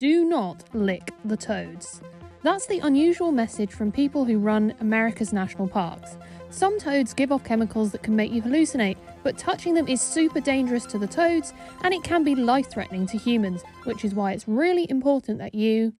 Do not lick the toads. That's the unusual message from people who run America's national parks. Some toads give off chemicals that can make you hallucinate, but touching them is super dangerous to the toads and it can be life threatening to humans, which is why it's really important that you